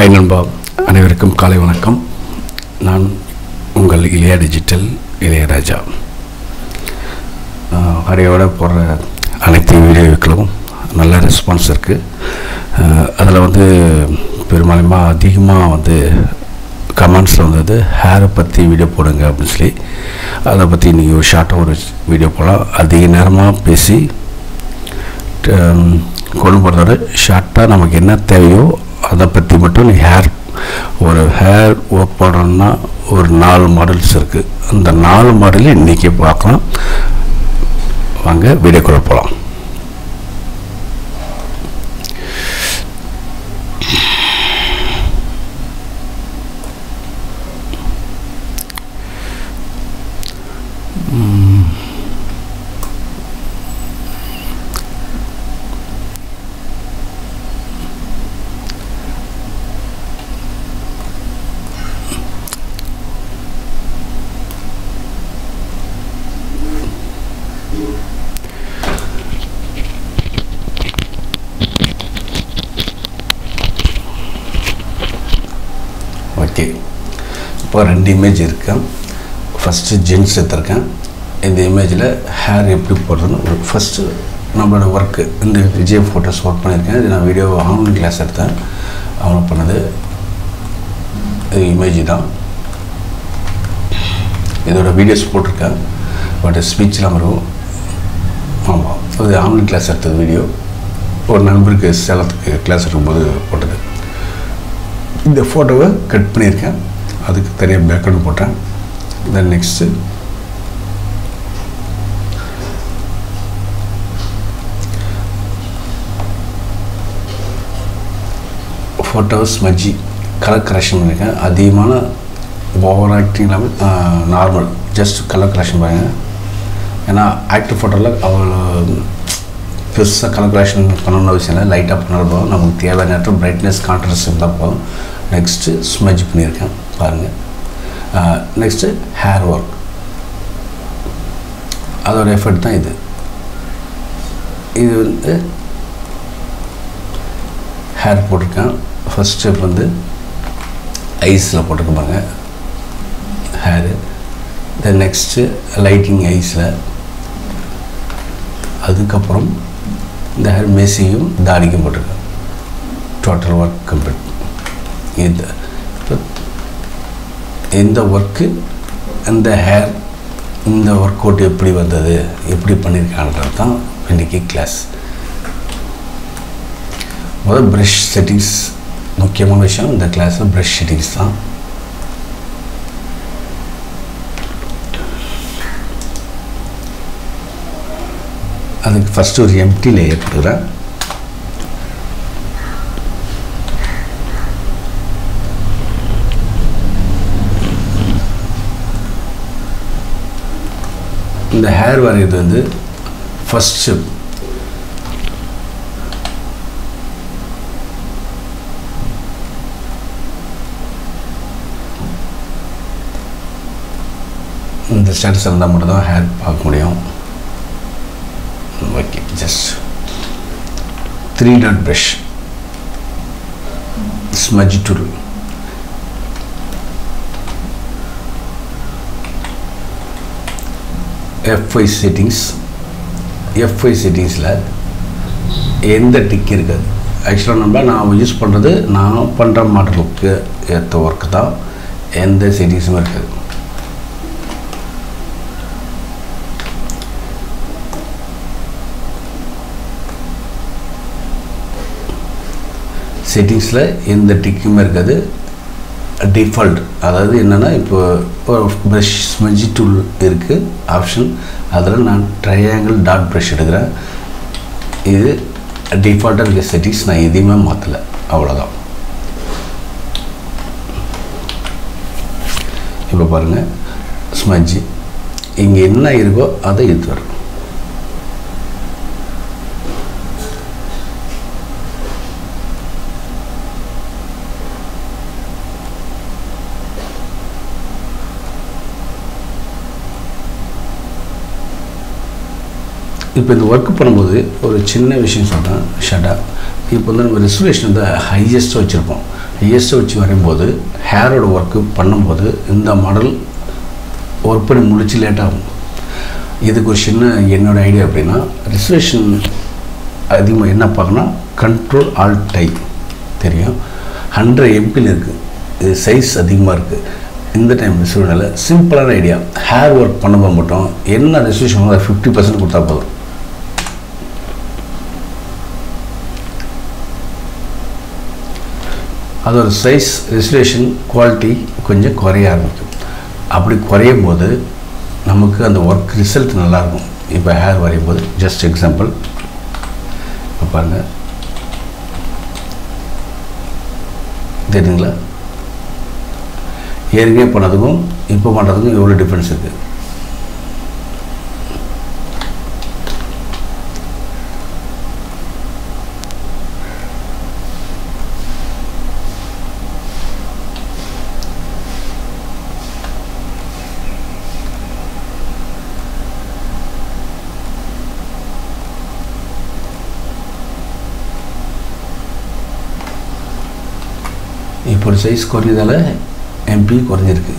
Hi நண்பா அனைவருக்கும் காலை வணக்கம். நான் உங்கள் இளையா டிஜிட்டல் இளையராஜா. அடையோட போடுற அனைத்து வீடியோக்களும் நல்ல ரெஸ்பான்ஸ் இருக்குது அதில் வந்து பெரும்பாலுமா அதிகமாக வந்து கமெண்ட்ஸில் வந்தது ஹேரை பற்றி வீடியோ போடுங்க அப்படின்னு சொல்லி. அதை பற்றி இன்றைக்கி ஒரு ஷார்ட்டாக ஒரு வீடியோ போடலாம். அதிக நேரமாக பேசி கொண்டு போகிறதோட ஷார்ட்டாக நமக்கு என்ன தேவையோ அதை பற்றி மட்டும் நீ ஹேர் ஒரு ஹேர் ஒர்க் ஒரு நாலு மாடல்ஸ் இருக்குது அந்த நாலு மாடலையும் இன்றைக்கி பார்க்கலாம். வாங்க வீடியோக்குள்ளே போகலாம் ஓகே இப்போ ரெண்டு இமேஜ் இருக்கேன் ஃபஸ்ட்டு ஜென்ஸ் எடுத்திருக்கேன். இந்த இமேஜில் ஹேர் எப்படி போடுறதுன்னு ஃபஸ்ட்டு நம்மளோட ஒர்க்கு இந்த விஜய் ஃபோட்டோஸ் ஒர்க் பண்ணியிருக்கேன். இது நான் வீடியோ ஆன்லைன் கிளாஸ் எடுத்தேன். அவங்க பண்ணது இது இமேஜ் தான். இதோட வீடியோஸ் போட்டிருக்கேன். பட் ஸ்பீச்லாம் வரும் ஆமாம் அது ஆன்லைன் கிளாஸ் எடுத்தது வீடியோ ஒரு நண்பருக்கு சேலத்துக்கு கிளாஸ் எடுக்கும்போது போட்டது. இந்த ஃபோட்டோவை கட் பண்ணியிருக்கேன். அதுக்கு தனியாக பேக்ரவுண்ட் போட்டேன். தென் நெக்ஸ்ட்டு ஃபோட்டோஸ் மஜ்ஜி கலர் கரெக்ஷன் பண்ணியிருக்கேன் அதிகமான ஓவர் ஆக்டிங் இல்லாமல் நார்மல் ஜஸ்ட் கலர் கரெக்ஷன் பாருங்கள் ஏன்னா ஆக்டிவ் ஃபோட்டோவில் அவ்வளோ பெருசாக கலர் கரெக்ஷன் பண்ணணும்னு அவசியம் இல்லை. லைட்டாக பண்ணால் போதும். நமக்கு தேவையான நேரத்தில் பிரைட்னஸ் கான்ட்ராஸ்ட் இருந்தால் போதும். நெக்ஸ்ட்டு ஸ்மெஜ் பண்ணியிருக்கேன் பாருங்கள் நெக்ஸ்ட்டு ஹேர் ஒர்க் அதோட எஃபர்ட் தான் இது. இது வந்து ஹேர் போட்டிருக்கேன். ஃபஸ்ட் ஸ்டெப் வந்து ஐஸில் போட்டிருக்க பாருங்க. ஹேரு தென் நெக்ஸ்ட்டு லைட்டிங் ஐஸில் அதுக்கப்புறம் இந்த ஹேர் மெஸ்ஸியும் தாடிக்கும் போட்டிருக்கேன். டோட்டல் ஒர்க் கம்ப்ளீட் இது இந்த ஒர்க்கு இந்த ஹேர் இந்த ஒர்க் அவுட் எப்படி வந்தது எப்படி பண்ணியிருக்கான்றது தான் இன்றைக்கி கிளாஸ் முதல் ப்ரஷ் செட்டிங்ஸ் முக்கியமான விஷயம் இந்த கிளாஸில் ப்ரஷ் செட்டிங்ஸ் தான். அதுக்கு ஃபஸ்ட்டு ஒரு எம்டி லேயர் கொடுக்குறேன். இந்த ஹேர் வரைகிறது வந்து ஃபஸ்ட் ஸ்டெப் இந்த ஸ்டேட்டஸ் இருந்தால் மட்டும்தான் ஹேர் பார்க்க முடியும். Okay just three dot brush smudge tool F I settings F I செட்டிங்ஸில் எந்த டிக் இருக்காது. ஆக்சுவலாக நம்ம நான் யூஸ் பண்ணுறது நான் பண்ணுற மாடலுக்கு ஏற்ற ஒர்க்கு தான் எந்த செட்டிங்ஸும் இருக்காது. செட்டிங்ஸில் எந்த டிக்குமே இருக்காது. டிஃபால்ட் அதாவது என்னென்னா இப்போ ஒரு ப்ரஷ் ஸ்மெஜி டூல் இருக்குது ஆப்ஷன் அதில் நான் ட்ரையாங்கிள் டாட் ப்ரஷ் எடுக்கிறேன். இது டிஃபால்ட்டாக இருக்க செட்டிங்ஸ் நான் எதையுமே மாற்றலை அவ்வளோதான் இப்போ பாருங்கள் ஸ்மஜ்ஜி இங்கே என்ன இருக்கோ அதை எடுத்து வரும் இப்போ இந்த ஒர்க் பண்ணும்போது ஒரு சின்ன விஷயம் சொல்கிறேன் ஷட்டா. இப்போ வந்து நம்ம ரெசல்யூஷன் வந்து ஹையஸ்ட்டாக வச்சுருப்போம். ஹையஸ்ட்டாக வச்சு வரையும்போது ஹேரோட ஒர்க்கு பண்ணும்போது இந்த மாடல் ஒர்க் பண்ணி முடிச்சு லேட்டாகும் இதுக்கு ஒரு சின்ன என்னோடய ஐடியா அப்படின்னா ரிசர்வேஷன் அதிகமாக என்ன பார்க்கணும் கண்ட்ரோல் ஆல் டை தெரியும்? ஹண்ட்ரட் எம்பியில் இருக்குது இது சைஸ் அதிகமாக இருக்குது இந்த டைம் சூழ்நிலை சிம்பிளான ஐடியா ஹேர் ஒர்க் பண்ணும்போது மட்டும் என்ன ரிசர்வேஷன் ஃபிஃப்டி பர்சன்ட் கொடுத்தா போதும். அதோட சைஸ் ரெசுலேஷன் குவாலிட்டி கொஞ்சம் குறைய ஆரம்பிக்கும். அப்படி குறையும் போது நமக்கு அந்த ஒர்க் ரிசல்ட் நல்லாயிருக்கும். இப்போ ஹேர் வரையும் போது ஜஸ்ட் எக்ஸாம்பிள் இப்போ பாருங்கள் தெரியுங்களா ஏற்கனவே பண்ணதுக்கும் இப்போ பண்ணுறதுக்கும் எவ்வளோ டிஃப்ரென்ஸ் இருக்குது இப்போ சைஸ் குறைஞ்சதால எம்பி குறைஞ்சிருக்கு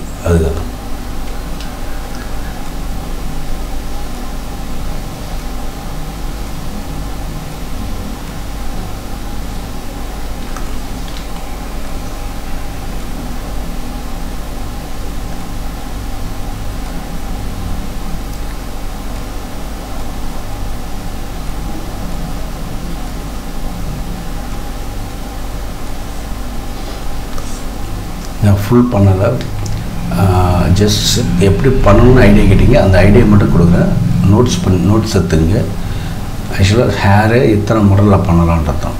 ஃபுல் பண்ணலை. ஜஸ்ட் எப்படி பண்ணணும்னு ஐடியா கேட்டீங்க. அந்த ஐடியா மட்டும் கொடுங்க. நோட்ஸ் பண்ணி நோட்ஸ் எடுத்துங்க. ஆக்சுவலாக ஹேரு இத்தனை மாடலில் பண்ணலான்றது தான்.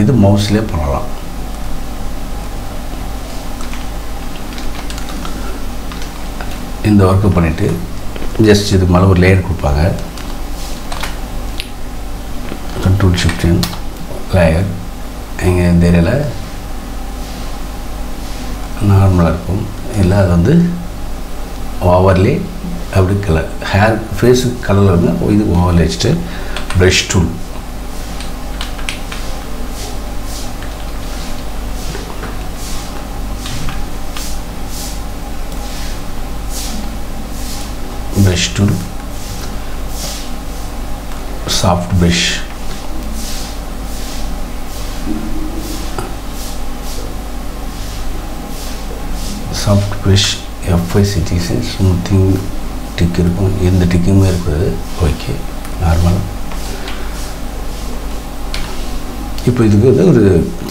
இது மவுஸ்லேயே பண்ணலாம். இந்த ஒர்க்கு பண்ணிவிட்டு ஜஸ்ட் இது மேலே ஒரு லேயர் கொடுப்பாங்க. கண்ட்ரோல் ஷிஃப்டின் லேயர் இங்கே இந்த ஏரியாவில் நார்மலாக இருக்கும். இல்லை அது வந்து ஓவர்லே அப்படி கலர். ஹேர் ஃபேஸுக்கு கலரில் வந்து இது ஓவர்லே வச்சுட்டு brush tool brush tool soft brush soft brush எஃப்ஐசிடிசி smoothing tick இருக்கும். எந்த டிக்குமே இருக்காது. ஓகே நார்மல் இப்போ இதுக்கு வந்து ஒரு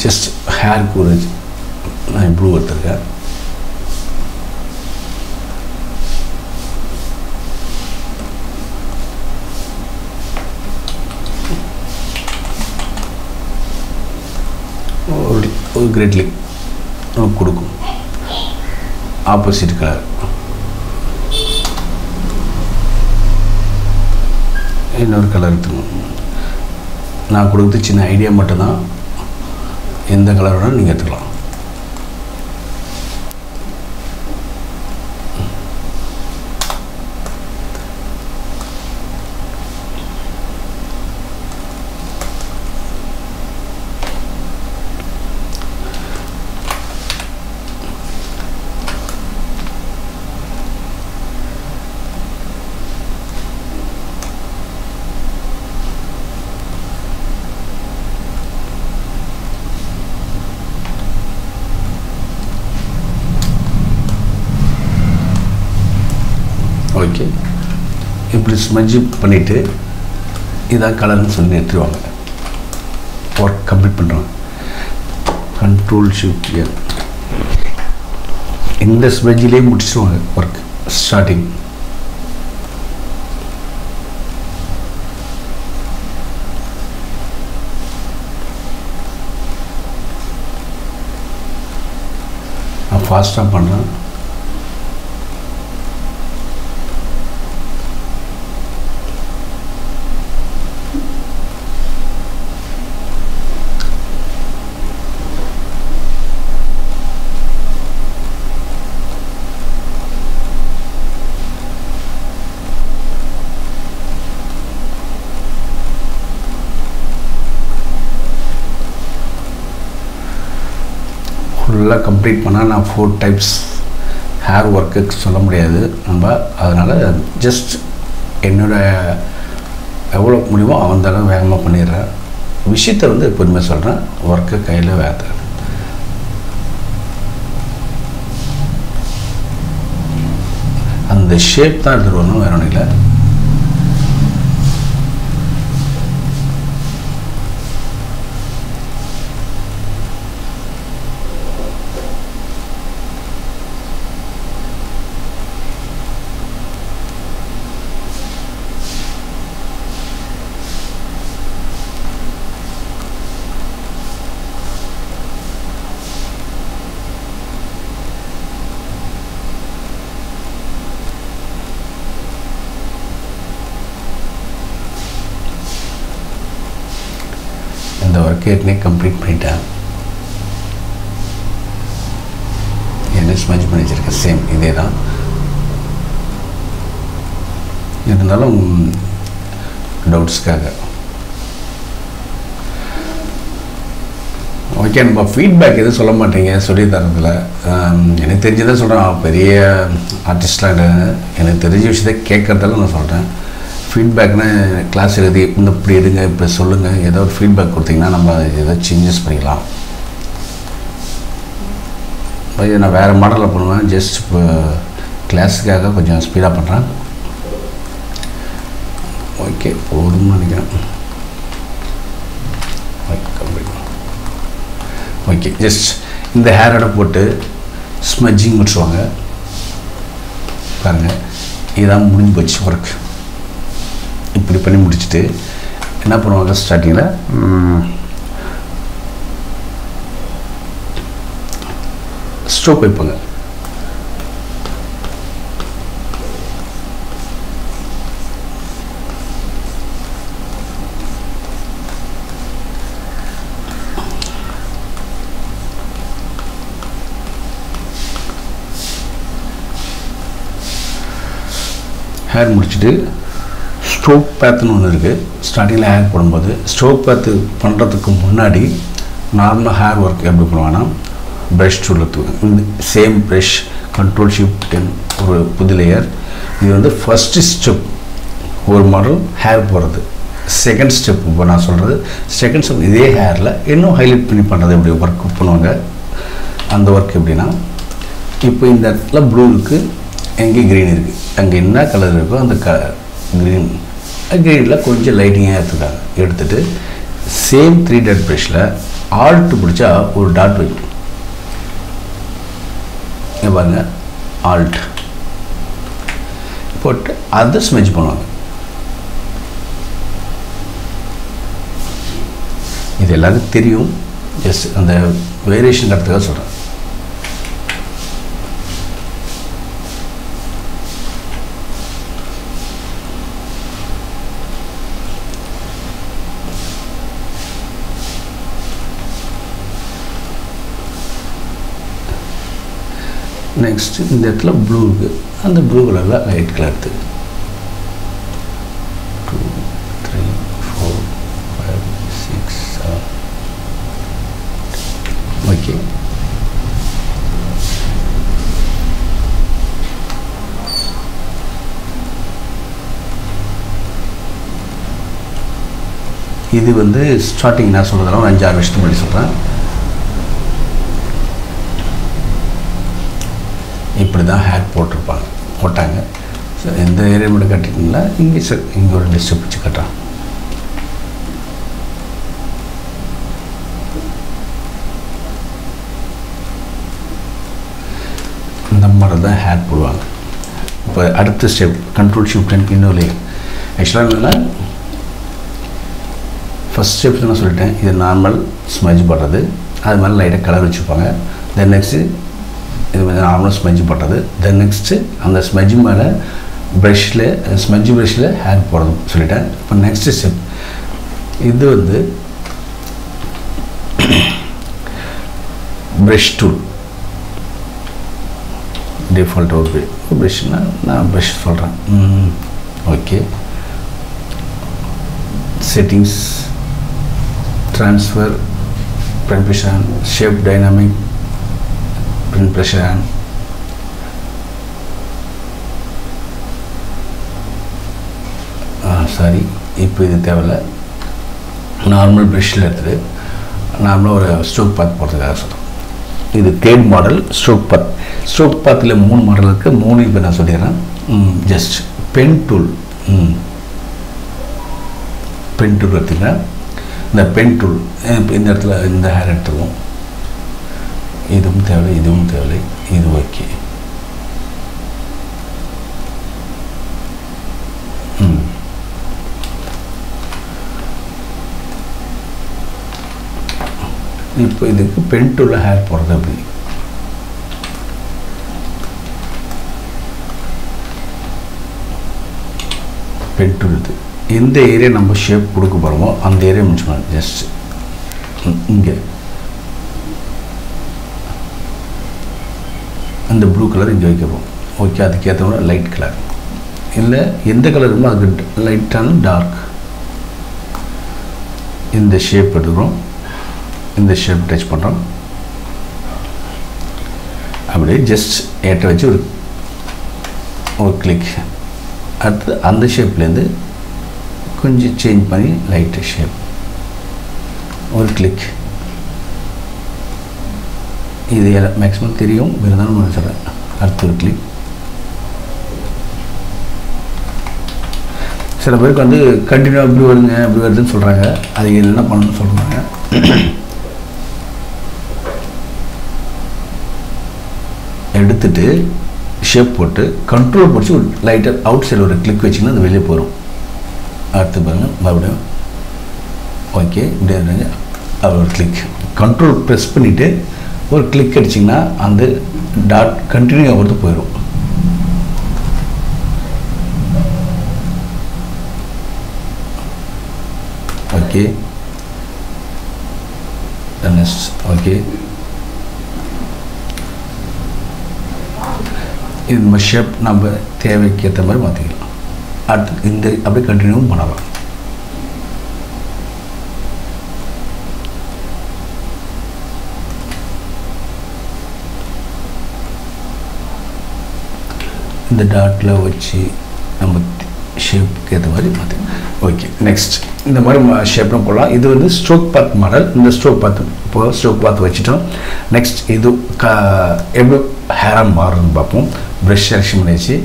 ஜஸ்ட் ஹேருக்கு ஒரு நான் இம்ப்ரூவ் எடுத்திருக்கேன். ஒரு ஒரு கிரேட் நமக்கு கொடுக்கும். ஆப்போசிட் கலர் இன்னொரு கலர் எடுத்துக்கணும் நான் கொடுத்து சின்ன ஐடியா மட்டும்தான். எந்த கலர் வேணாலும் நீங்கள் எடுத்துக்கலாம். ஓகே. இப்படி ஸ்மஜ்ஜி பண்ணிவிட்டு இதான் கலர்னு சொல்லி நிறுத்திடுவாங்க. ஒர்க் கம்ப்ளீட் பண்ணுறாங்க கண்ட்ரோல் ஷிஃப்ட் இயர் இந்த ஸ்மெஜ்லேயே முடிச்சிருவாங்க ஒர்க் ஸ்டார்டிங் நான் ஃபாஸ்ட்டாக பண்ணுறேன் ஃபுல்லாக கம்ப்ளீட் பண்ணால் நான் ஃபோர் டைப்ஸ் ஹேர் ஒர்க்கு சொல்ல முடியாது. நம்ம அதனால் ஜஸ்ட் என்னோடய எவ்வளோ முடியுமோ அந்த அளவு வேகமாக பண்ணிடுறேன். விஷயத்தை வந்து எப்போதுமே சொல்கிறேன் ஒர்க்கை கையில் வேறு அந்த ஷேப் தான் எடுத்துகிட்டு வரணும் வேற ஒன்றும் இல்லை. இந்த ஏற்கனவே கம்ப்ளீட் பண்ணிட்டேன் என்ன ஸ்மஜ் பண்ணி வச்சுருக்கேன் சேம் இதே தான் இருந்தாலும் டவுட்ஸ்க்காக ஓகே நம்ம ஃபீட்பேக் எதுவும் சொல்ல மாட்டீங்க சொல்லி தரதில்ல எனக்கு தெரிஞ்சதான் சொல்கிறேன் பெரிய ஆர்டிஸ்ட்லாம் எனக்கு தெரிஞ்ச விஷயத்த கேட்குறதால நான் சொல்கிறேன் ஃபீட்பேக்னால் கிளாஸ் எழுதி இந்த இப்படி எடுங்க இப்படி சொல்லுங்கள் ஏதோ ஒரு ஃபீட்பேக் கொடுத்தீங்கன்னா நம்ம ஏதோ சேஞ்சஸ் பண்ணிக்கலாம் பையன் நான் வேறு மாடலில் பண்ணுவேன் ஜஸ்ட் இப்போ கிளாஸுக்காக கொஞ்சம் ஸ்பீடாக பண்ணுறேன் ஓகே போதும்னு நினைக்கிறேன். ஓகே ஜஸ்ட் இந்த ஹேரோட போட்டு ஸ்மஜ்ஜிங் விட்டுருவாங்க பாருங்கள் இதான் முடிஞ்சு போச்சு ஒர்க் இப்படி பண்ணி முடிச்சுட்டு என்ன பண்ணுவாங்க ஸ்டார்டிங்கில் ஸ்ட்ரோக் வைப்பாங்க. ஹேர் முடிச்சுட்டு ஸ்ட்ரோக் பேத்துன்னு ஒன்று இருக்குது ஸ்டார்டிங்கில் ஹேர் போடும்போது ஸ்ட்ரோக் பேத்து பண்ணுறதுக்கு முன்னாடி நார்மலாக ஹேர் ஒர்க் எப்படி பண்ணுவாங்கன்னா brush டூலில் same brush control shift ten ஒரு புது லேயர் இது வந்து ஃபஸ்ட்டு ஸ்டெப் ஒரு மாடல் ஹேர் போடுறது. செகண்ட் ஸ்டெப் இப்போ நான் சொல்கிறது செகண்ட் ஸ்டெப் இதே ஹேரில் இன்னும் ஹைலைட் பண்ணி பண்ணுறது எப்படி ஒர்க் பண்ணுவாங்க. அந்த ஒர்க் எப்படின்னா இப்போ இந்த இடத்துல ப்ளூ இருக்குது எங்கே க்ரீன் இருக்குது அங்கே என்ன கலர் இருக்கோ அந்த க க்ரீன் க்ரீனில் கொஞ்சம் லைட்டிங்காக எடுத்துக்காங்க எடுத்துகிட்டு சேம் த்ரீ டாட் ப்ரஷில் ஆல்ட் பிடிச்சா ஒரு டாட் வைக்கும். பாருங்க ஆல்ட் போட்டு அதை ஸ்மெஜ் பண்ணுவாங்க. இது எல்லாருக்கும் தெரியும். ஜஸ்ட் அந்த வேரியேஷன் கற்றுக்காக சொல்கிறேன் நெக்ஸ்ட் இந்த இடத்துல ப்ளூ இருக்குது அந்த ப்ளூ கலரில் light colour two three four five six seven okay இது வந்து ஸ்டார்டிங் நான் சொல்கிறதெல்லாம் ஒரு அஞ்சாறு வருஷத்துக்கு முன்னாடி சொல்கிறேன் இப்படி தான் ஹேர் போட்டிருப்பாங்க. போட்டாங்க. ஸோ எந்த ஏரியா மட்டும் கட்டிட்டீங்களா? இங்கே சார் இங்கே ஒரு டிஸ்டர்ப் வச்சு கட்டுறான். இந்த மாதிரி தான் ஹேர் போடுவாங்க. இப்போ அடுத்த ஸ்டெப் கண்ட்ரோல் ஷிஃப்ட் அண்ட் இன்னொரு ஆக்சுவலாக என்னென்னா ஃபஸ்ட் ஸ்டெப் நான் சொல்லிட்டேன். இது நார்மல் ஸ்மஜ் பண்ணுறது அது மாதிரி லைட்டாக கலர் வச்சுப்பாங்க. தென் நெக்ஸ்ட்டு இது மாதிரி ஸ்மெஜ் பட்டது. தென் நெக்ஸ்ட்டு அந்த ஸ்மெஜ் மேலே ப்ரஷில் ஸ்மெஜ் ப்ரஷில் ஹேர் போடுறது சொல்லிட்டேன். இப்போ நெக்ஸ்ட்டு ஸ்டெப் இது வந்து ப்ரஷ் டூல் டிஃபால்ட் ஒரு ப்ரஷ்னா நான் ப்ரஷ் சொல்கிறேன் ஓகே செட்டிங்ஸ் ட்ரான்ஸ்ஃபர் ப்ரம்பிஷன் ஷேப் டைனாமிக் பின் ப்ரெஷர் ஹேண்ட் சாரி இப்போ இது தேவையில்ல நார்மல் ப்ரெஷ்ஷில் எடுத்துட்டு நார்மலாக ஒரு ஸ்ட்ரோக் பாத் போகிறதுக்காக சொல்கிறேன் இது third model stroke path stroke பாத்தில் மூணு மாடல் இருக்குது மூணு இப்போ நான் சொல்லிடுறேன் just pen tool pen tool எடுத்துங்க இந்த பென் டூல் இப்போ இந்த இடத்துல இந்த ஹேர் எடுத்துருவோம் இதுவும் தேவை இதுவும் தேவை இது ஓகே. ம். இப்போ இதுக்கு பென் டூலில் ஹேர் போடுறது அப்படி. பென் டூல் இது எந்த ஏரியா நம்ம ஷேப் கொடுக்க போகிறோமோ அந்த ஏரியா முடிச்சுக்கலாம். ஜஸ்ட் இங்கே. அந்த ப்ளூ கலர் இங்கே வைக்கப்போம் ஓகே அதுக்கேற்ற மாதிரி லைட் கலர் இல்லை எந்த கலர் இருக்குமோ அதுக்கு லைட்டான டார்க் இந்த ஷேப் எடுக்கிறோம். இந்த ஷேப் டச் பண்ணுறோம் அப்படியே ஜஸ்ட் ஏற்ற வச்சு ஒரு ஒரு கிளிக் அடுத்து அந்த ஷேப்லேருந்து கொஞ்சம் சேஞ்ச் பண்ணி லைட்டு ஷேப் ஒரு கிளிக் இது மேக்ஸிமம் தெரியும். இருந்தாலும் நான் சொல்கிறேன் அடுத்து ஒரு கிளிப் சில பேருக்கு வந்து கண்டினியூவாக இப்படி வருங்க இப்படி வருதுன்னு சொல்கிறாங்க அது என்ன பண்ணணும்னு சொல்கிறாங்க எடுத்துட்டு ஷேப் போட்டு கண்ட்ரோல் பிடிச்சி ஒரு லைட்டாக அவுட் சைடு ஒரு கிளிக் வச்சிங்கன்னா அது வெளியே போயிடும் அடுத்து பாருங்கள் மறுபடியும் ஓகே இப்படி இருங்க. ஒரு கிளிக் கண்ட்ரோல் ப்ரெஸ் பண்ணிவிட்டு ஒரு கிளிக் அடிச்சிங்கன்னா அந்த டாட் கண்டினியூ ஆகிறது போயிடும் ஓகே நெக்ஸ்ட் ஓகே இது ஷேப் நம்ம தேவைக்கு ஏற்ற மாதிரி மாற்றிக்கலாம் அடுத்து இந்த அப்படியே கண்டினியூவும் பண்ணலாம். இந்த டாட்டில் வச்சு நம்ம ஷேப்புக்கு ஏற்ற மாதிரி மாற்றி ஓகே நெக்ஸ்ட் இந்த மாதிரி ஷேப்லாம் போடலாம். இது வந்து ஸ்ட்ரோக் பாத் மாடல் இந்த ஸ்ட்ரோக் பாத் இப்போ ஸ்ட்ரோக் பாத் வச்சுட்டோம். நெக்ஸ்ட் இது க எவ்வளோ ஹேராக மாறுன்னு பார்ப்போம். ப்ரஷ் செலக்ஷன் பண்ணிச்சு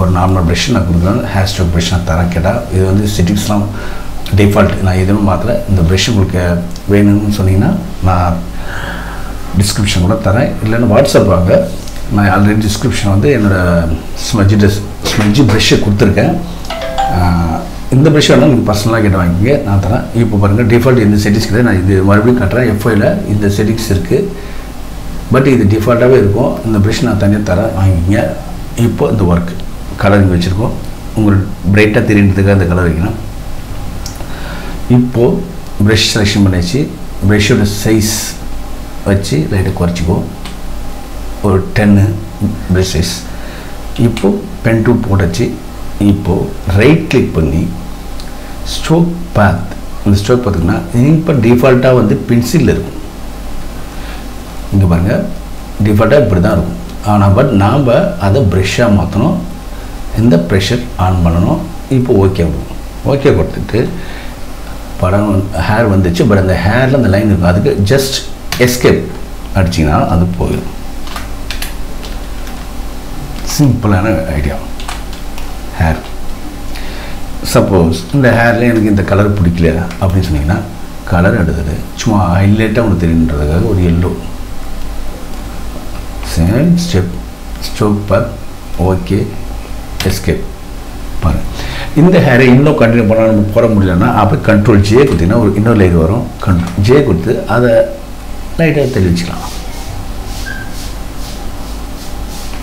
ஒரு நார்மல் ப்ரஷ் நான் கொடுக்குறேன். ஹேர் ஸ்ட்ரோக் ப்ரஷ் நான் தரேன் கேட்டால் இது வந்து செட்டிங்ஸ்லாம் டிஃபால்ட் நான் எதுவும் மாற்றல இந்த ப்ரஷ் உங்களுக்கு வேணும்னு சொன்னீங்கன்னா நான் டிஸ்கிரிப்ஷன் கூட தரேன். இல்லைன்னா வாட்ஸ்அப் வாங்க. நான் ஆல்ரெடி டிஸ்கிரிப்ஷன் வந்து என்னோடய ஸ்மஜ்ஜி ட்ரெஸ் ஸ்மஜ்ஜி ப்ரெஷ்ஷை கொடுத்துருக்கேன். இந்த ப்ரெஷ் வேணால் நீங்கள் பர்சனலாக கேட்டு வாங்கிங்க நான் தரேன். இப்போ பாருங்கள் டிஃபால்ட் இந்த செட்டிங்ஸ் கிடையாது. நான் இது மறுபடியும் காட்டுறேன். எஃப்ஐயில் இந்த செட்டிங்ஸ் இருக்குது பட் இது டிஃபால்ட்டாகவே இருக்கும். இந்த ப்ரெஷ் நான் தனியாக தரேன். வாங்கிக்கிங்க. இப்போ இந்த ஒர்க் கலர் வச்சுருக்கோம். உங்களுக்கு பிரைட்டாக தெரியுறதுக்காக இந்த கலர் வைக்கணும். இப்போது ப்ரெஷ் செலெக்ஷன் பண்ணியாச்சு. ப்ரெஷ்ஷோட சைஸ் வச்சு லைட்டை குறைச்சிக்குவோம். ஒரு டென்னு ப்ரெஷ் இப்போது பென் டூ போட்டுச்சு. இப்போது ரைட் கிளிக் பண்ணி ஸ்ட்ரோக் பேத் இந்த ஸ்ட்ரோக் பார்த்திங்கன்னா இப்போ டிஃபால்ட்டாக வந்து பென்சிலில் இருக்கும். இங்கே பாருங்கள் டிஃபால்ட்டாக இப்படி தான் இருக்கும். ஆனால் பட் நாம் அதை ப்ரெஷ்ஷாக மாற்றணும் இந்த ப்ரெஷர் ஆன் பண்ணணும். இப்போ ஓகே கொடுக்கும் ஓகே கொடுத்துட்டு படம் ஹேர் வந்துச்சு. பட் அந்த ஹேரில் அந்த லைன் இருக்கும். அதுக்கு ஜஸ்ட் எஸ்கேப் அடிச்சிங்கன்னா அது போயிடும். சிம்பிளான ஐடியா. ஹேர் சப்போஸ் இந்த ஹேரில் எனக்கு இந்த கலர் பிடிக்கல அப்படின்னு சொன்னீங்கன்னா கலர் எடுத்துட்டு சும்மா ஹைலைட்டாக உங்களுக்கு தெரியுன்றதுக்காக ஒரு yellow same step stopper okay escape பாருங்கள் இந்த ஹேரை இன்னும் கண்டினியூ பண்ணால் நம்ம போட முடியலன்னா அப்போ கண்ட்ரோல் ஜே கொடுத்தீங்கன்னா ஒரு இன்னொரு லைன் வரும். கண்ட்ரோல் ஜே கொடுத்து அதை லைட்டாக தெளிச்சிக்கலாம்.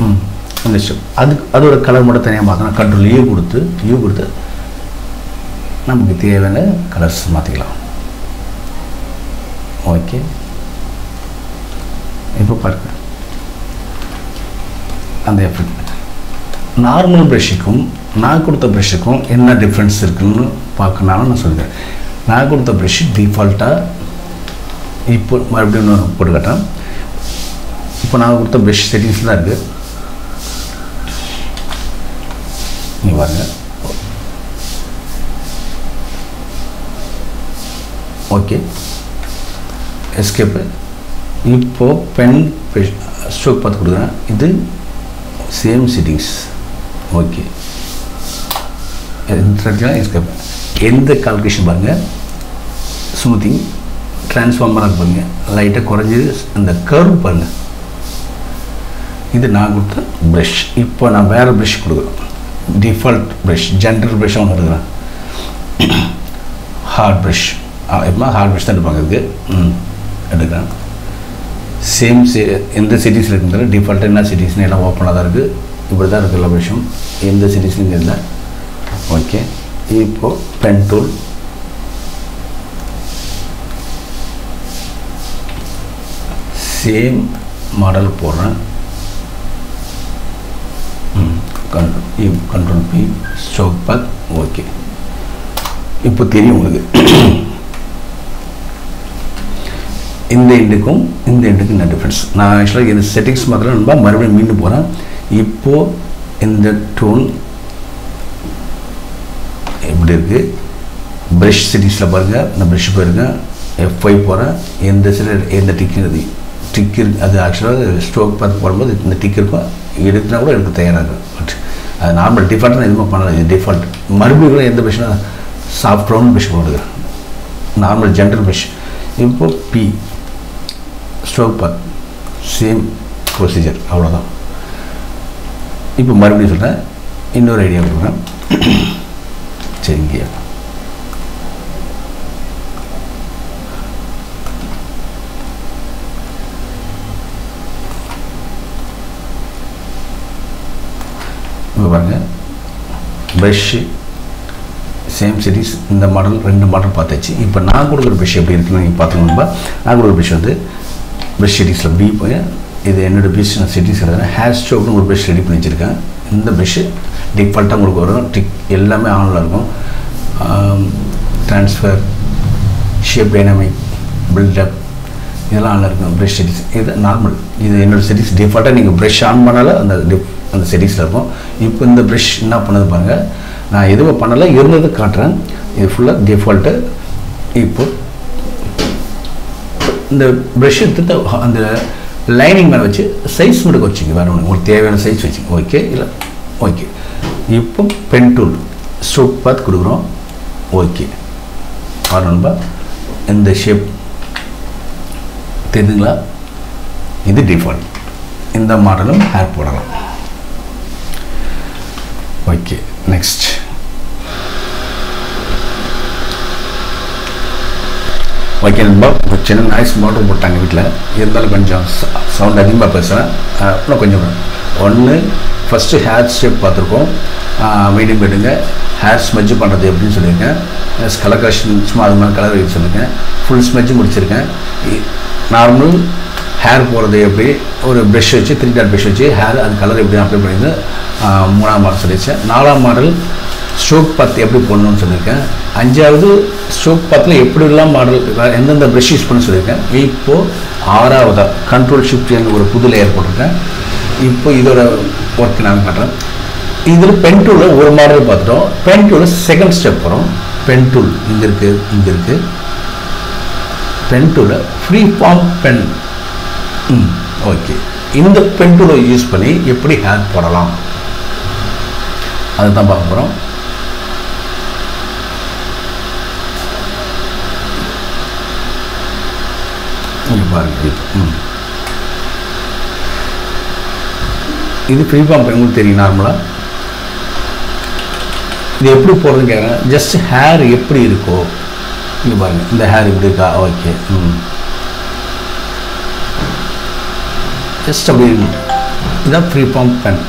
ம். அந்த ஸ்டெப் அதுக்கு அதோட கலர் மட்டும் தனியாக மாற்றணும் கண்ட்ரோல் யூ கொடுத்து யூ கொடுத்து நமக்கு தேவையான கலர்ஸ் மாற்றிக்கலாம் ஓகே இப்போ பாருங்க. அந்த எஃபெக்ட் நார்மல் ப்ரெஷ்ஷுக்கும் நான் கொடுத்த ப்ரெஷ்ஷுக்கும் என்ன டிஃப்ரென்ஸ் இருக்குன்னு பார்க்கணாலும் நான் சொல்கிறேன் நான் கொடுத்த ப்ரெஷ்ஷு டிஃபால்ட்டாக இப்போ மறுபடியும் இன்னொரு போட்டு இப்போ நான் கொடுத்த ப்ரெஷ் செட்டிங்ஸ் தான் இருக்குது நீ பாருங்க ஓகே. எஸ்கேப்பு இப்போது பென் ஸ்ட்ரோக் பார்த்து கொடுக்குறேன். இது சேம் சிட்டிங்ஸ் ஓகே. எஸ்கேப் எந்த கால்குலேஷன் பாருங்கள் ஸ்மூத்திங் ட்ரான்ஸ்ஃபார்மராக பாருங்கள் லைட்டாக குறைஞ்சது. அந்த கர்வ் பாருங்கள் இது நான் கொடுத்த ப்ரஷ் இப்போ நான் வேறு ப்ரஷ் கொடுக்குறேன். டிஃபால்ட் ப்ரஷ் ஜென்ரல் ப்ரெஷ்ஷாக ஒன்று எடுக்கிறேன். ஹார்ட் ப்ரஷ் எப்படின்னா ஹார்ட் ப்ரஷ் தான் எடுப்பாங்க இதுக்கு ம் எடுக்கிறேன் சேம் சே எந்த சிட்டிஸில் இருக்கிறது டிஃபால்ட்டாக என்ன சிட்டிஸ்னு எல்லாம் ஓப்பனாக தான் இருக்குது இப்படி தான் இருக்குது எல்லா ப்ரஷும் எந்த சிட்டிஸ்லையும் இல்லை ஓகே இப்போது பென் டூல் சேம் மாடல் போடுறேன் control control P stroke back okay இப்போ தெரியும் உங்களுக்கு. இந்த எண்டுக்கும் இந்த எண்டுக்கும் என்ன டிஃப்ரென்ஸ் நான் ஆக்சுவலாக இந்த செட்டிங்ஸ் மாத்திரம் நம்ம மறுபடியும் மீண்டும் போகிறேன் இப்போது இந்த டோன் எப்படி இருக்குது ப்ரஷ் செட்டிங்ஸில் பாருங்கள் இந்த ப்ரஷ் எஃப் எஃப்ஐ போகிறேன் எந்த சில எந்த டிக் இருக்குது டிக் இருக்கு. அது ஆக்சுவலாக ஸ்ட்ரோக் பார்த்து போடும்போது இந்த டிக் இருக்கும். எடுத்துனா கூட எடுக்க தயாராக பட் அது நார்மல் டிஃபால்ட்டாக எதுவுமே பண்ணலாம் இது டிஃபால்ட் மறுபடியும் கூட எந்த ப்ரஷ்னா சாஃப்ட் ப்ரௌன் ப்ரஷ் போடுது நார்மல் ஜென்ரல் ப்ரஷ் இப்போ P stroke path same procedure அவ்வளோதான் இப்போ மறுபடியும் சொல்கிறேன் இன்னொரு ஐடியா கொடுங்க சரிங்க இப்போ பாருங்கள் ப்ரெஷ்ஷு சேம் சீரீஸ் இந்த மாடல் ரெண்டு மாடல் பார்த்தாச்சு. இப்போ நான் கொடுக்குற ப்ரெஷ் எப்படி இருக்குன்னு நீங்கள் பார்த்துக்கணும்பா நான் கொடுக்குற ப்ரெஷ் வந்து ப்ரெஷ் சீரிஸில் பி போய் இது என்னோடய ப்ரஷ் நான் சிட்டிஸ் எழுதுறேன் ஹேர் ஸ்ட்ரோக்னு ஒரு ப்ரெஷ் ரெடி பண்ணி வச்சுருக்கேன். இந்த ப்ரெஷ்ஷு டிஃபால்ட்டாக உங்களுக்கு வரும். டிக் எல்லாமே ஆனில் இருக்கும். ட்ரான்ஸ்ஃபர் ஷேப் டைனமிக் பில்டப் இதெல்லாம் ஆனில் இருக்கும். ப்ரெஷ் செட்டிஸ் இது நார்மல் இது என்னோடய செட்டிஸ் டிஃபால்ட்டாக நீங்கள் ப்ரெஷ் ஆன் பண்ணாலும் அந்த டிப் அந்த செட்டிங்ஸில் இருக்கும். இப்போ இந்த ப்ரெஷ் என்ன பண்ணது பாருங்கள் நான் எதுவும் பண்ணலை. இருந்தது காட்டுறேன். இது ஃபுல்லாக டிஃபால்ட்டு இப்போது இந்த ப்ரெஷ் எடுத்து அந்த லைனிங் மேலே வச்சு சைஸ் மட்டும் வச்சுங்க வேறு ஒன்று உங்களுக்கு தேவையான சைஸ் வச்சுங்க ஓகே இல்லை? ஓகே இப்போ பென் டூல் ஸ்ட்ரோக் பார்த்து கொடுக்குறோம். ஓகே பாருன்பா இந்த ஷேப் தெரியுதுங்களா இது டிஃபால்ட் இந்த மாடலும் ஹேர் போடலாம். ஓகே நெக்ஸ்ட் ஓகே நண்பா ஒரு சின்ன நாய்ஸ் மோட்டர் போட்டாங்க வீட்டில் இருந்தாலும் கொஞ்சம் சவுண்ட் அதிகமாக பேசுகிறேன் அப்புறம் கொஞ்சம் ஒன்று ஃபஸ்ட்டு ஹேர் ஸ்டெப் பார்த்துருக்கோம். மீடியம் போயிடுங்க ஹேர் ஸ்மெஜ் பண்ணுறது எப்படின்னு சொல்லியிருக்கேன் கலர் கலெக்ஷன் சும்மா அது மாதிரி கலர் வைக்க சொல்லியிருக்கேன் ஃபுல் ஸ்மெஜ் முடிச்சிருக்கேன் நார்மல் ஹேர் போகிறது எப்படி? ஒரு ப்ரெஷ் வச்சு த்ரீ டாட் ப்ரெஷ் வச்சு ஹேர் அது கலர் எப்படி அப்ளை பண்ணியிருந்து மூணாம் மாடல் சொல்லிடுச்சேன் நாலாம் மாடல் ஸ்ட்ரோக் பத்து எப்படி போடணும்னு சொல்லியிருக்கேன். அஞ்சாவது ஸ்ட்ரோக் பத்தில் எப்படிலாம் மாடல் எந்தெந்த ப்ரெஷ் யூஸ் பண்ண சொல்லியிருக்கேன். இப்போது ஆறாவதா கண்ட்ரோல் ஷிஃப்ட் ஒரு புது லேயர் போட்டிருக்கேன் இப்போ இதோட ஒர்க் நான் பண்ணுறேன் இதில் பென் டூலில் ஒரு மாடல் பார்த்துட்டோம். பென் டூலில் செகண்ட் ஸ்டெப் வரும் பென் டூல் இங்கே இருக்குது இங்கே இருக்குது பென் டூலில் ஃப்ரீ ஃபார்ம் பென் ம் ஓகே இந்த பென் டூலை யூஸ் பண்ணி எப்படி ஹேர் போடலாம். அதுதான் பார்க்க போகிறோம் இருக்குது இது ஃப்ரீ ஃபார்ம் உங்களுக்கு தெரியும் நார்மலாக இது எப்படி போடுறதுன்னு கேட்குறேன். ஜஸ்ட் ஹேர் எப்படி இருக்கோ இங்கே பாருங்கள் இந்த ஹேர் இப்படி இருக்கா? ஓகே ம். ஜஸ்ட் அப்படி இதுதான் ஃப்ரீ ஃபார்ம் பென்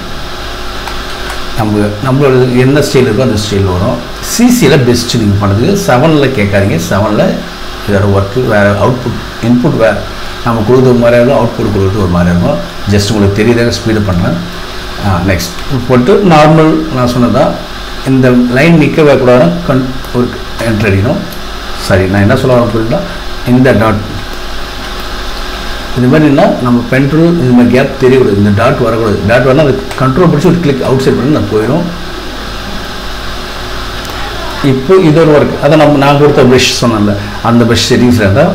நம்ம நம்மளோட என்ன ஸ்டைல் இருக்கோ அந்த ஸ்டைல் வரும். சிசியில் பெஸ்ட்டு நீங்கள் பண்ணுறதுக்கு செவனில் கேட்காதீங்க. செவனில் இதோட ஒர்க்கு வேறு அவுட்புட் இன்புட் வேறு நம்ம கொடுக்குறது மாதிரி இருக்கும் அவுட்புட் கொடுக்குறது ஒரு மாதிரி இருக்கும். ஜஸ்ட் உங்களுக்கு தெரியுதாக ஸ்பீடு பண்ணுறேன் நெக்ஸ்ட் போட்டு நார்மல் நான் சொன்னதான் இந்த லைன் நிற்க வைக்கக்கூடாது கண் ஒரு என்ட்ரு அடிக்கணும். சரி நான் என்ன சொல்ல வரேன் புரியுங்களா இந்த டாட் இது மாதிரினா நம்ம பென்ட்ரோல் இது மாதிரி கேப் தெரியக்கூடாது. இந்த டாட் வரக்கூடாது. டாட் வரலாம் அது கண்ட்ரோல் பிடிச்சி ஒரு கிளிக் அவுட் சைட் பண்ணி நான் போயிடும். இப்போ இது ஒரு ஒர்க் அதை நம்ம நான் கொடுத்த ப்ரஷ் சொன்னேன்ல. அந்த ப்ரஷ் செட்டிங்ஸில் இருந்தால்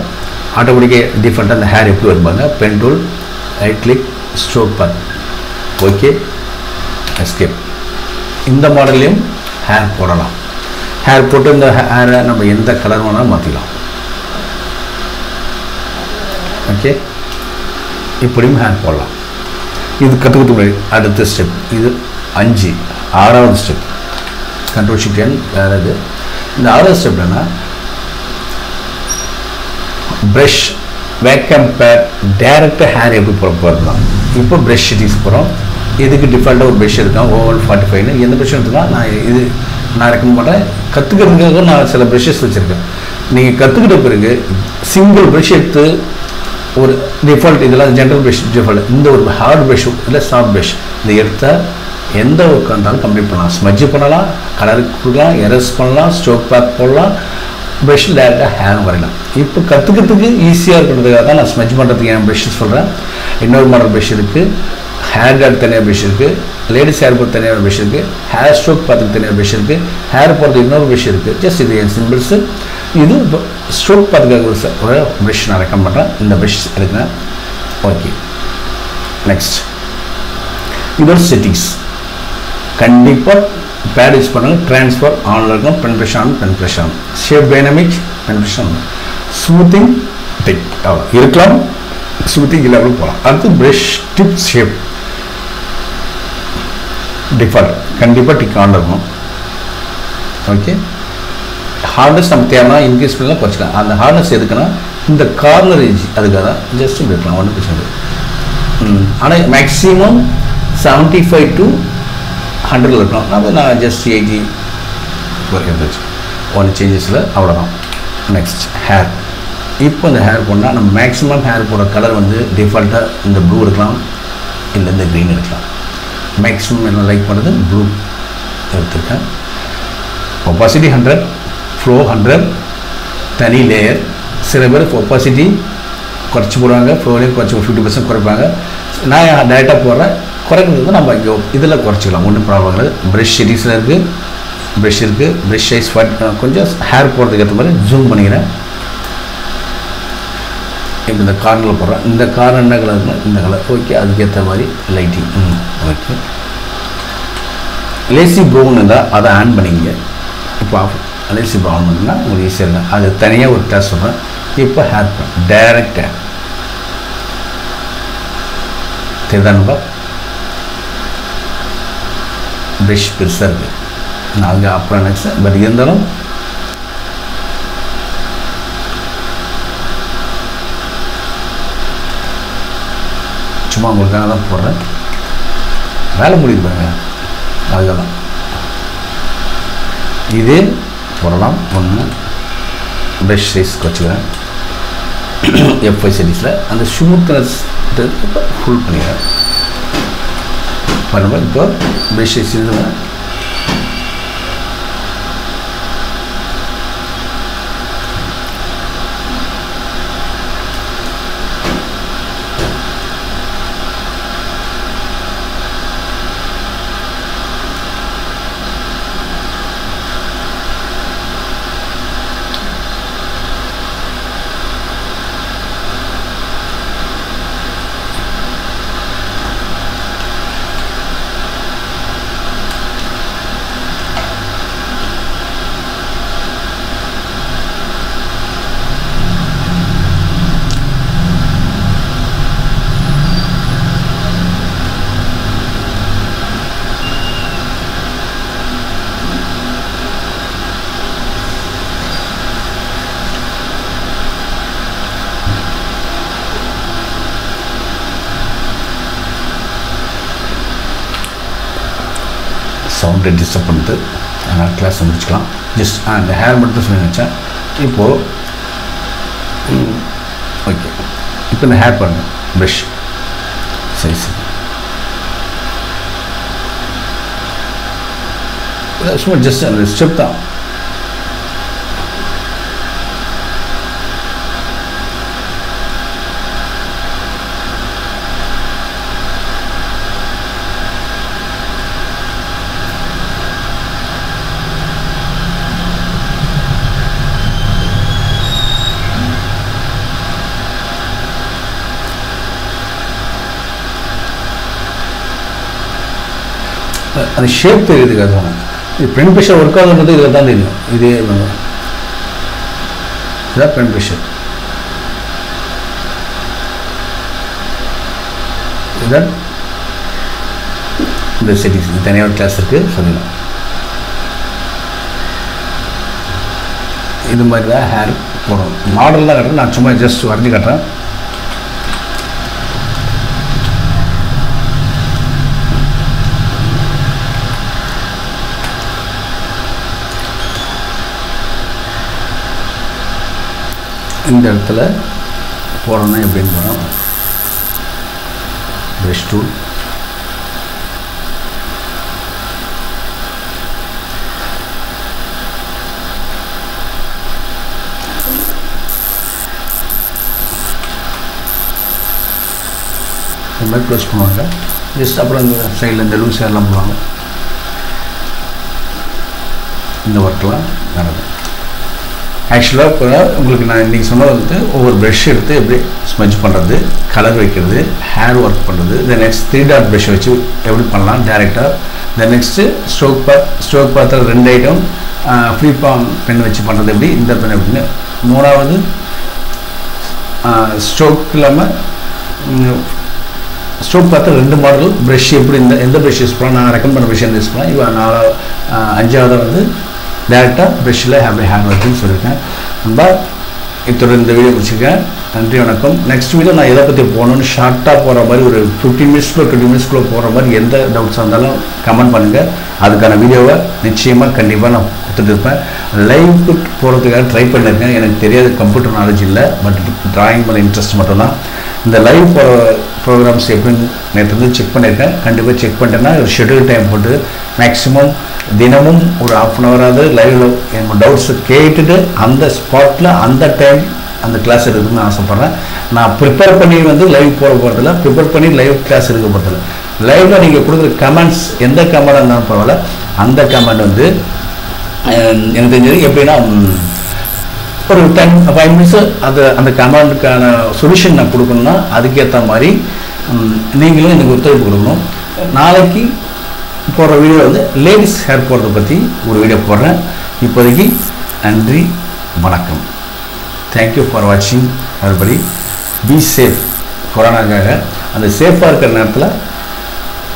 ஆட்டோமேட்டிக்காக டிஃப்ரெண்ட்டாக அந்த ஹேர் எப்படி வருவாங்க pen tool right click stroke பன் ஓகே எஸ்கேப் இந்த மாடல்லையும் ஹேர் போடலாம். ஹேர் போட்டு இந்த ஹேரை நம்ம எந்த கலர் வேணாலும் மாற்றிக்கலாம் ஓகே இப்படியும் ஹேர் போடலாம். இது கற்றுக்கிட்டு முன்னாடி அடுத்த ஸ்டெப் இது அஞ்சு ஆறாவது ஸ்டெப் கண்ட்ரோல் ஷிஃப்ட் என் வேறு இது. இந்த ஆறாவது ஸ்டெப் என்னன்னா ப்ரெஷ் வேக்கம் பேட் டேரெக்டாக ஹேர் எப்படி போட போகிறதுலாம் இப்போ ப்ரெஷ் ஷீட்டிங்ஸ் போகிறோம் இதுக்கு டிஃபால்ட்டாக ஒரு ப்ரெஷ் எடுக்கலாம். ஓவல் ஃபார்ட்டி ஃபைவ்னு எந்த ப்ரெஷ் எடுத்துக்கலாம் நான் இது நான் ரெக்கமெண்ட் பண்ணுறேன் கற்றுக்கிறதுக்காக நான் சில ப்ரெஷ்ஷஸ் வச்சுருக்கேன். நீங்கள் கற்றுக்கிட்ட பிறகு சிங்கிள் ப்ரெஷ் எடுத்து ஒரு டிஃபால்ட் இதெல்லாம் ஜென்ரல் ப்ரெஷ் டிஃபால்ட் இந்த ஒரு ஹார்ட் ப்ரஷ் இல்லை சாஃப்ட் ப்ரெஷ் இந்த எடுத்தால் எந்த ஒர்க்காக இருந்தாலும் கம்ப்ளீட் பண்ணலாம். ஸ்மஜ் பண்ணலாம் கலர் கொடுக்கலாம் எரஸ் பண்ணலாம் ஸ்ட்ரோக் பேக் போடலாம். ப்ரஷ் டேரெக்டாக ஹேண்ட் வரையலாம். இப்போ கற்றுக்கிறதுக்கு ஈஸியாக இருக்கிறதுக்காக தான் நான் ஸ்மஜ் பண்ணுறதுக்கு என் ப்ரஷ் சொல்கிறேன் இன்னொரு மாடல் ப்ரஷ் இருக்குது ஹேர் டாட் தனியாக ப்ரஷ் இருக்குது லேடிஸ் ஹேர் போட்டு தனியாக ப்ரஷ் இருக்குது ஹேர் ஸ்ட்ரோக் பார்த்துக்கு தனியாக ப்ரஷ் இருக்குது ஹேர் போகிறது இன்னொரு ப்ரஷ் இருக்குது ஜஸ்ட் இது என் சிம்பிள்ஸு இது ஸ்ட்ரோக் பார்த்துக்காக ஒரு ச- நான் ரெக்கமெண்ட் பண்ணுறேன் இந்த ப்ரஷ் எடுக்கிறேன். ஓகே நெக்ஸ்ட் இதோட செட்டிங்ஸ் கண்டிப்பாக பேட் யூஸ் பண்ணுங்கள் ட்ரான்ஸ்ஃபர் ஆனில் இருக்கும் pen brush on pen brush on shape dynamic pen brush on smoothing tick அவ்வளோ இருக்கலாம். ஸ்மூத்திங் இல்லாமல் போகலாம். அடுத்து ப்ரெஷ் டிப் ஷேப் டிஃபர் கண்டிப்பாக டிக் ஆன் இருக்கணும். ஓகே ஹார்ட்னஸ் நம்ம தேவைன்னா இன்க்ரீஸ் பண்ணலாம் குறைச்சிக்கலாம். அந்த ஹார்ட்னஸ் எதுக்குன்னா இந்த கார்னர் ஏஜ் அதுக்காக தான் ஜஸ்ட் இப்படி இருக்கலாம். ஒன்றும் பிரச்சனை இல்லை. ஆனால் மேக்ஸிமம் செவன்ட்டி ஃபைவ் டு ஹண்ட்ரடில் இருக்கணும். நம்ம நான் ஜஸ்ட் எயிட்டி வரைக்கும் வச்சு ஒன் சேஞ்சஸில் அவ்வளோதான் நெக்ஸ்ட் ஹேர் இப்போ இந்த ஹேர் போடலாம் நம்ம மேக்ஸிமம் ஹேர் போட கலர் வந்து டிஃபால்ட்டாக இந்த ப்ளூ எடுக்கலாம். இல்லை இந்த க்ரீன் எடுக்கலாம். மேக்ஸிமம் என்ன லைக் பண்ணுறது ப்ளூ எடுத்திருக்கேன். ஒப்பாசிட்டி ஹண்ட்ரட் ஃப்ளோ ஹண்ட்ரட் தனி லேயர் சில பேர் ஒப்பாசிட்டி குறைச்சி போடுவாங்க ஃப்ளோலையும் குறைச்சி ஃபிஃப்டி பர்சன்ட் குறைப்பாங்க. நான் டேரெக்டாக போடுறேன். குறைக்கிறது நம்ம இங்கே இதில் குறைச்சிக்கலாம். ஒன்றும் ப்ராப்ளம் கிடையாது ப்ரெஷ் செட்டிங்ஸில் இருக்குது ப்ரெஷ் இருக்குது ப்ரஷ் சைஸ் கொஞ்சம் ஹேர் போடுறதுக்கு ஏற்ற மாதிரி ஜூம் பண்ணிக்கிறேன். இப்போ இந்த கார்னரில் போடுறேன். இந்த கார் என்ன கலர்னா இந்த கலர் ஓகே அதுக்கேற்ற மாதிரி லைட்டிங் ம் ஓகே லேசி ப்ரௌன் இருந்தால் அதை ஆன் பண்ணிங்க இப்போ ஆஃப் லேசி ப்ரௌன் பண்ணிங்கன்னா உங்களுக்கு ஈஸியாக இருக்கும் அது தனியாக ஒரு டேஸ்ட் சொல்கிறேன் இப்போ ஹேர் டைரக்ட் ஹேர் தெரியுதானுப்பா பெருசாக இருக்குது நாலு அப்புறம் நினச்சேன் பட் இருந்தாலும் சும்மா உங்களுக்காக தான் போடுறேன் வேலை முடியுது பாருங்க அதுதான் இதே போடலாம் ஒன்று ப்ரெஷ் சைஸ்க்கு வச்சுக்கிறேன் எஃப்ஐ செட்டிஸில் அந்த ஸ்மூத்னஸ் ஃபுல் பண்ணிடுறேன் பண்ணும்போது இப்போ ப்ரஷ் சைஸ் இதுவேன் சவுண்டை டிஸ்டர்ப் பண்ணிட்டு அதனால் கிளாஸ் முடிச்சுக்கலாம். ஜஸ்ட் அந்த ஹேர் மட்டும் சொல்லி நினச்சேன் இப்போது ஓகே இப்போ இந்த ஹேர் பாருங்கள் ப்ரஷ் சரி சரி. சும்மா ஜஸ்ட் அந்த ஸ்டெப் தான். அந்த ஷேப் தெரியுதுக்காக சொன்னேன் இது பிரிண்ட் ப்ரெஷர் ஒர்க் ஆகுன்றது இதில் தான் தெரியும். இதே நம்ம இதான் பிரிண்ட் ப்ரெஷர் இதுதான் இந்த செட்டிங்ஸ் இது தனியாக ஒரு கிளாஸ் இருக்குது சொல்லிடலாம். இது மாதிரி தான் ஹேர் போடணும். மாடல்லாம் கட்டுறேன் நான் சும்மா ஜஸ்ட் வரைஞ்சி கட்டுறேன். இந்த இடத்துல போடணும் எப்படின்னு போகிறோம் ப்ரெஷ் டூல் இந்த மாதிரி க்ளோஸ் பண்ணுவாங்க. ஜஸ்ட் அப்புறம் இந்த சைடில் இந்த லூஸ் எல்லாம் போடுவாங்க. இந்த ஒர்க்லாம் நடக்கும். ஆக்சுவலாக இப்போ உங்களுக்கு நான் இன்றைக்கி சொன்னது வந்து ஒவ்வொரு ப்ரஷ் எடுத்து எப்படி ஸ்மெஜ் பண்ணுறது கலர் வைக்கிறது ஹேர் ஒர்க் பண்ணுறது then next three dot brush வச்சு எப்படி பண்ணலாம் டேரெக்டாக தென் நெக்ஸ்ட்டு ஸ்ட்ரோக் பா ஸ்ட்ரோக் பாத்திரம் ரெண்டு ஐட்டம் ஃப்ரீ ஃபார்ம் பென் வச்சு பண்ணுறது எப்படி இந்த பென் எப்படின்னு. மூணாவது ஸ்ட்ரோக் இல்லாமல் ஸ்ட்ரோக் பார்த்து ரெண்டு மாடல் ப்ரெஷ் எப்படி இந்த எந்த ப்ரெஷ் யூஸ் பண்ணலாம் நான் ரெக்கமெண்ட் பண்ண ப்ரெஷ் எந்த யூஸ் பண்ணலாம் இவன் நாலா அஞ்சாவது வந்து டேரெக்டாக ப்ரஷ்ஷில் அப்படியே ஹேண்ட் ஒர்க்குன்னு சொல்லியிருக்கேன் நண்பா இத்தோட இந்த வீடியோ முடிச்சுக்கேன் நன்றி வணக்கம் நெக்ஸ்ட் வீடியோ நான் எதை பற்றி போகணும்னு ஷார்ட்டாக போகிற மாதிரி ஒரு ஃபிஃப்டீன் மினிட்ஸ்க்குள்ள டுவெண்ட்டி மினிட்ஸ்க்குள்ள போகிற மாதிரி எந்த டவுட்ஸாக இருந்தாலும் கமெண்ட் பண்ணுங்கள் அதுக்கான வீடியோவை நிச்சயமாக கண்டிப்பாக நான் கொடுத்துட்டு இருப்பேன் லைவுக்கு போகிறதுக்காக ட்ரை பண்ணியிருக்கேன் எனக்கு தெரியாத கம்ப்யூட்டர் நாலேஜ் இல்லை பட் ட்ராயிங் மேலே இன்ட்ரெஸ்ட் மட்டும்தான் இந்த லைவ் ப்ரோக்ராம்ஸ் எப்படின்னு நேற்று வந்து செக் பண்ணியிருக்கேன். கண்டிப்பாக செக் பண்ணிட்டேன்னா ஒரு ஷெட்யூல் டைம் போட்டு மேக்ஸிமம் தினமும் ஒரு ஆஃப் அன் ஹவராவது லைவில் என்னோட டவுட்ஸை கேட்டுட்டு அந்த ஸ்பாட்டில் அந்த டைம் அந்த கிளாஸ் எடுக்கணும்னு ஆசைப்பட்றேன். நான் ப்ரிப்பேர் பண்ணி வந்து லைவ் போக போகிறதில்ல ப்ரிப்பேர் பண்ணி லைவ் கிளாஸ் எடுக்க போகிறதில்ல லைவில் நீங்கள் கொடுக்குற கமெண்ட்ஸ் எந்த கமெண்டாக இருந்தாலும் பரவாயில்ல. அந்த கமெண்ட் வந்து எனக்கு தெரிஞ்சது எப்படின்னா ஒரு டென் ஃபைவ் மினிட்ஸு அது அந்த கமாண்டுக்கான சொல்யூஷன் நான் கொடுக்கணும்னா அதுக்கேற்ற மாதிரி நீங்களும் எனக்கு ஒத்துழைப்பு கொடுக்கணும். நாளைக்கு போடுற வீடியோ வந்து லேடிஸ் ஹேர் போடுறத பற்றி ஒரு வீடியோ போடுறேன். இப்போதைக்கு நன்றி வணக்கம். தேங்க்யூ ஃபார் வாட்சிங் மறுபடி பி சேஃப் கொரோனாக்காக அந்த சேஃபாக இருக்கிற நேரத்தில்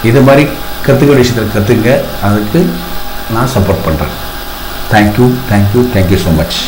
இது மாதிரி கற்றுக்க விஷயத்தில் கற்றுங்க அதுக்கு நான் சப்போர்ட் பண்ணுறேன் thank you thank you thank you so much